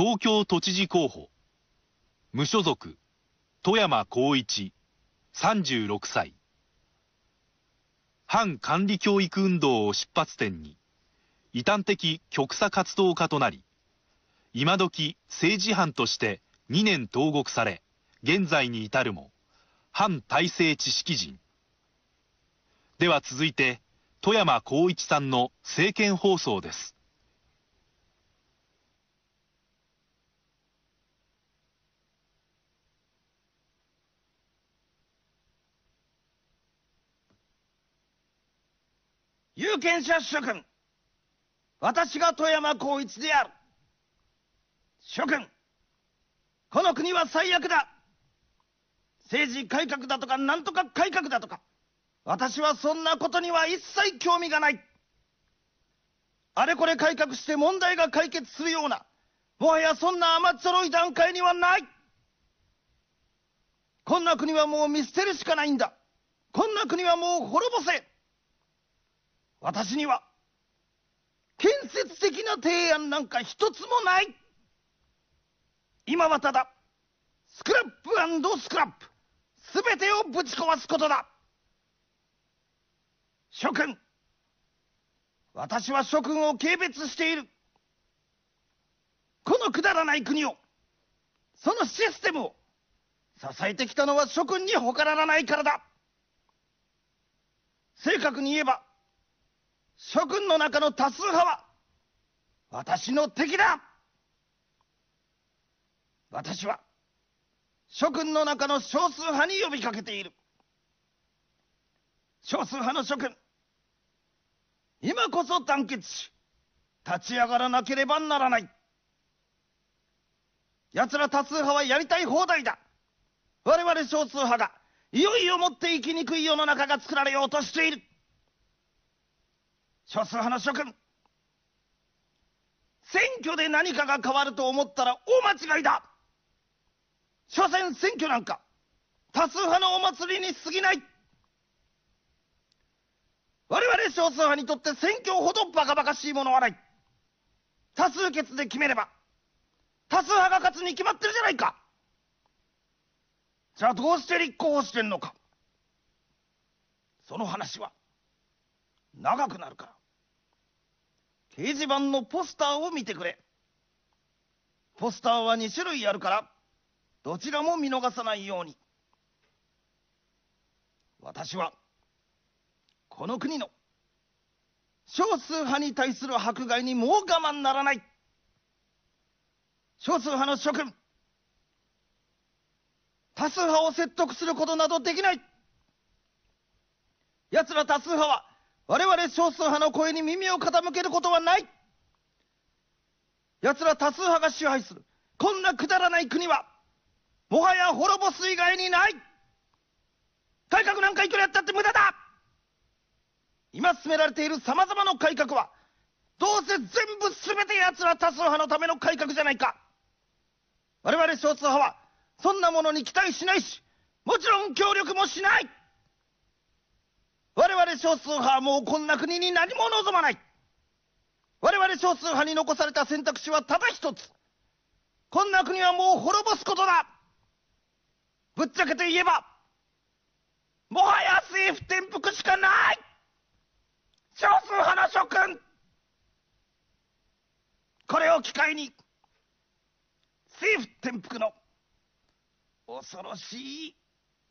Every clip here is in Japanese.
東京都知事候補、無所属、富山光一、36歳。反管理教育運動を出発点に、異端的極左活動家となり、今時政治犯として2年投獄され、現在に至るも、反体制知識人。では続いて、富山光一さんの政見放送です。有権者諸君、私が富山光一である。諸君、この国は最悪だ。政治改革だとか、なんとか改革だとか、私はそんなことには一切興味がない。あれこれ改革して問題が解決するような、もはやそんな甘っちょろい段階にはない。こんな国はもう見捨てるしかないんだ。こんな国はもう滅ぼせ。私には、建設的な提案なんか一つもない。今はただ、スクラップスクラップ、すべてをぶち壊すことだ。諸君、私は諸君を軽蔑している。このくだらない国を、そのシステムを支えてきたのは諸君に他ならないからだ。正確に言えば、諸君の中の多数派は、私の敵だ私は、諸君の中の少数派に呼びかけている。少数派の諸君、今こそ団結し、立ち上がらなければならない。奴ら多数派はやりたい放題だ。我々少数派が、いよいよもって生きにくい世の中が作られようとしている。少数派の諸君、選挙で何かが変わると思ったら大間違いだ所詮選挙なんか、多数派のお祭りに過ぎない。我々少数派にとって選挙ほどバカバカしいものはない。多数決で決めれば、多数派が勝つに決まってるじゃないか。じゃあどうして立候補してんのか。その話は、長くなるから。掲示板のポスターを見てくれ。ポスターは2種類あるから、どちらも見逃さないように。私は、この国の少数派に対する迫害にもう我慢ならない。少数派の諸君、多数派を説得することなどできない。奴ら多数派は、我々少数派の声に耳を傾けることはない。奴ら多数派が支配する、こんなくだらない国は、もはや滅ぼす以外にない改革なんかいくらやったって無駄だ今進められている様々な改革は、どうせ全部全て奴ら多数派のための改革じゃないか。我々少数派は、そんなものに期待しないし、もちろん協力もしない。我々少数派はもうこんな国に何も望まない。我々少数派に残された選択肢はただ一つ。こんな国はもう滅ぼすことだ。ぶっちゃけて言えば、もはや政府転覆しかない少数派の諸君これを機会に、政府転覆の恐ろしい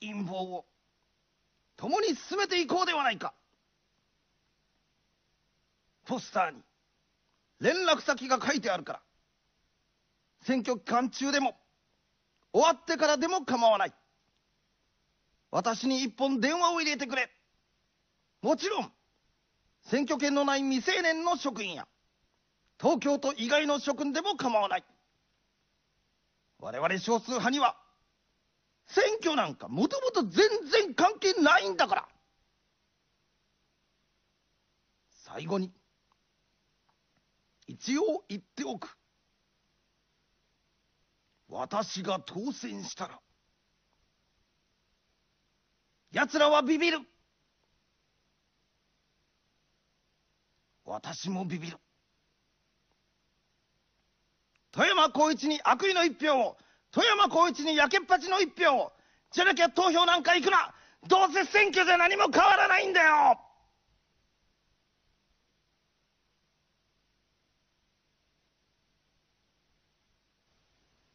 陰謀を共に進めていこうではないか。ポスターに連絡先が書いてあるから、選挙期間中でも、終わってからでも構わない。私に一本電話を入れてくれ。もちろん、選挙権のない未成年の職員や、東京都以外の諸君でも構わない。我々少数派には、選挙なんかもともと全然関係ないんだから。最後に、一応言っておく。私が当選したら、奴らはビビる。私もビビる。富山光一に悪意の一票を、富山光一にやけっぱちの一票を、じゃなきゃ投票なんか行くな。どうせ選挙じゃ何も変わらないんだよ。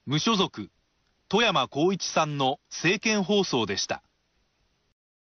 無所属富山光一さんの政見放送でした。